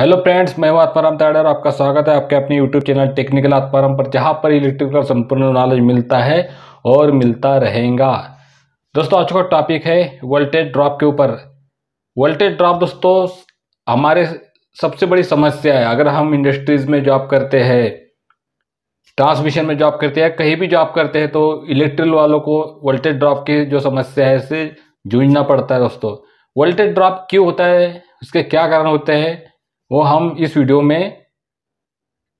Hello friends मैं हूँ आत्माराम ताड़े और आपका स्वागत है आपके अपने यूट्यूब चैनल टेक्निकल आत्माराम पर, जहाँ पर इलेक्ट्रिकल संपूर्ण नॉलेज मिलता है और मिलता रहेगा। दोस्तों, आज का टॉपिक है वोल्टेज ड्रॉप के ऊपर। वोल्टेज ड्रॉप दोस्तों, हमारे सबसे बड़ी समस्या है। अगर हम इंडस्ट्रीज़ में जॉब करते हैं ट्रांसमिशन में जॉब करते हैं कहीं भी जॉब करते हैं तो इलेक्ट्रिकल वालों को वोल्टेज ड्रॉप की जो समस्या है इससे जूझना पड़ता है दोस्तों। वोल्टेज ड्रॉप क्यों होता है? उसके क्या कारण होते हैं? वो हम इस वीडियो में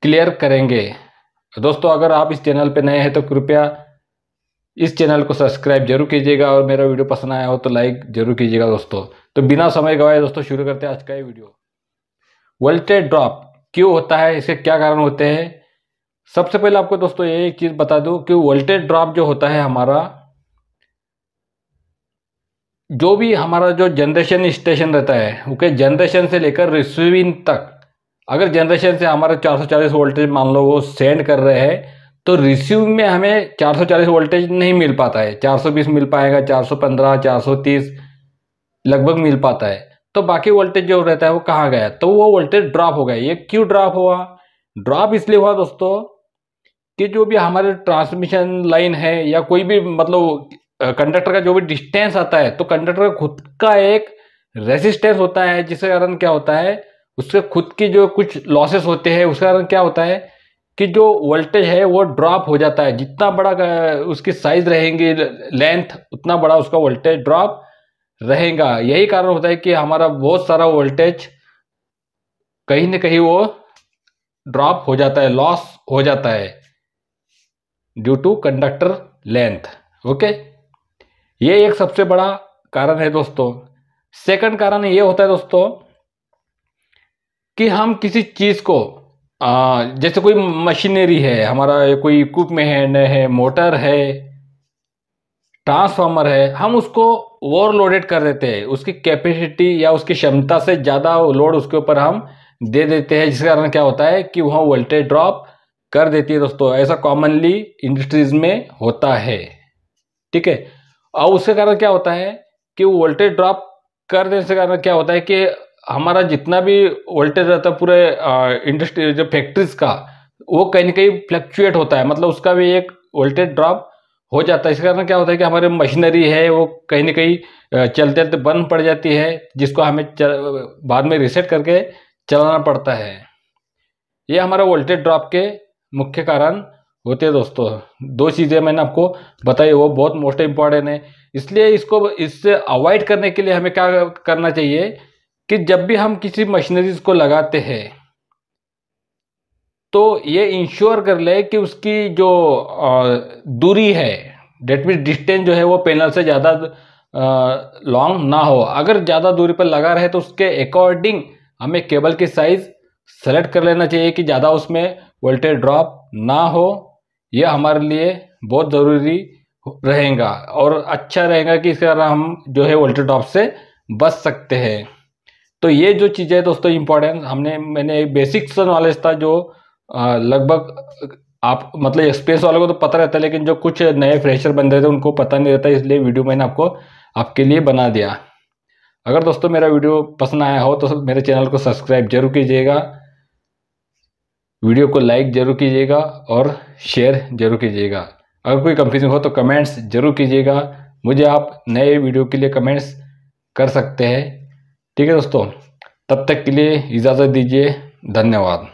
क्लियर करेंगे। दोस्तों, अगर आप इस चैनल पर नए हैं तो कृपया इस चैनल को सब्सक्राइब ज़रूर कीजिएगा और मेरा वीडियो पसंद आया हो तो लाइक ज़रूर कीजिएगा दोस्तों। तो बिना समय गवाए दोस्तों, शुरू करते हैं आज का ये वीडियो। वोल्टेज ड्रॉप क्यों होता है? इसके क्या कारण होते हैं? सबसे पहले आपको दोस्तों ये चीज़ बता दूँ कि वोल्टेज ड्रॉप जो होता है हमारा जो भी हमारा जो जनरेशन स्टेशन रहता है ओके जनरेशन से लेकर रिसीविंग तक, अगर जनरेशन से हमारा 440 वोल्टेज मान लो वो सेंड कर रहे हैं तो रिसीव में हमें 440 वोल्टेज नहीं मिल पाता है। 420 मिल पाएगा 415 430 लगभग मिल पाता है। तो बाकी वोल्टेज जो रहता है वो कहाँ गया? तो वो वोल्टेज ड्रॉप हो गया। ये क्यों ड्रॉप हुआ? ड्रॉप इसलिए हुआ दोस्तों कि जो भी हमारे ट्रांसमिशन लाइन है या कोई भी मतलब कंडक्टर का जो भी डिस्टेंस आता है तो कंडक्टर का खुद का एक रेसिस्टेंस होता है, जिसके कारण क्या होता है, उसके खुद की जो कुछ लॉसेस होते हैं, उसके कारण क्या होता है कि जो वोल्टेज है, वो ड्रॉप हो जाता है। जितना बड़ा उसकी साइज़ रहेंगी लेंथ उतना बड़ा उसका वोल्टेज ड्रॉप रहेगा। यही कारण होता है कि हमारा बहुत सारा वोल्टेज कहीं ना कहीं वो ड्रॉप हो जाता है लॉस हो जाता है due to conductor length okay ये एक सबसे बड़ा कारण है दोस्तों। सेकंड कारण ये होता है दोस्तों कि हम किसी चीज़ को आ, जैसे कोई मशीनरी है हमारा कोई इक्विपमेंट है मोटर है ट्रांसफार्मर है हम उसको ओवरलोडेड कर देते हैं। उसकी कैपेसिटी या उसकी क्षमता से ज़्यादा लोड उसके ऊपर हम दे देते हैं। जिसके कारण क्या होता है कि वहाँ वोल्टेज ड्रॉप कर देती है दोस्तों। ऐसा कॉमनली इंडस्ट्रीज़ में होता है। ठीक है? और उसके कारण क्या होता है कि वोल्टेज ड्रॉप कर देने से कारण क्या होता है कि हमारा जितना भी वोल्टेज रहता है पूरे इंडस्ट्री जो फैक्ट्रीज का, वो कहीं ना कहीं फ्लक्चुएट होता है। मतलब उसका भी एक वोल्टेज ड्रॉप हो जाता है। इसके कारण क्या होता है कि हमारे मशीनरी है, वो कहीं ना कहीं चलते चलते बंद पड़ जाती है, जिसको हमें बाद में रिसेट करके चलाना पड़ता है। ये हमारा वोल्टेज ड्रॉप के मुख्य कारण होते हैं दोस्तों। दो चीज़ें मैंने आपको बताई, वो बहुत मोस्ट इंपॉर्टेंट है। इसलिए इसको, इससे अवॉइड करने के लिए हमें क्या करना चाहिए कि जब भी हम किसी मशीनरीज को लगाते हैं तो ये इंश्योर कर ले कि उसकी जो दूरी है डेट मीन डिस्टेंस जो है वो पैनल से ज़्यादा लॉन्ग ना हो। अगर ज़्यादा दूरी पर लगा रहे तो उसके अकॉर्डिंग हमें केबल की साइज़ सेलेक्ट कर लेना चाहिए कि ज़्यादा उसमें वोल्टेज ड्रॉप ना हो। यह हमारे लिए बहुत ज़रूरी रहेगा और अच्छा रहेगा कि इसके कारण हम जो है वोल्टेज ड्रॉप से बच सकते हैं। तो ये जो चीज़ें है दोस्तों इम्पोर्टेंट हमने, मैंने एक बेसिक नॉलेज था जो लगभग, आप मतलब एक्सपीरियंस वालों को तो पता रहता है, लेकिन जो कुछ नए फ्रेशर बन रहे थे, उनको पता नहीं रहता, इसलिए वीडियो मैंने आपको आपके लिए बना दिया। अगर दोस्तों मेरा वीडियो पसंद आया हो तो मेरे चैनल को सब्सक्राइब ज़रूर कीजिएगा। वीडियो को लाइक ज़रूर कीजिएगा और शेयर ज़रूर कीजिएगा। अगर कोई कंफ्यूजन हो तो कमेंट्स ज़रूर कीजिएगा। मुझे आप नए वीडियो के लिए कमेंट्स कर सकते हैं। ठीक है दोस्तों, तब तक के लिए इजाज़त दीजिए। धन्यवाद।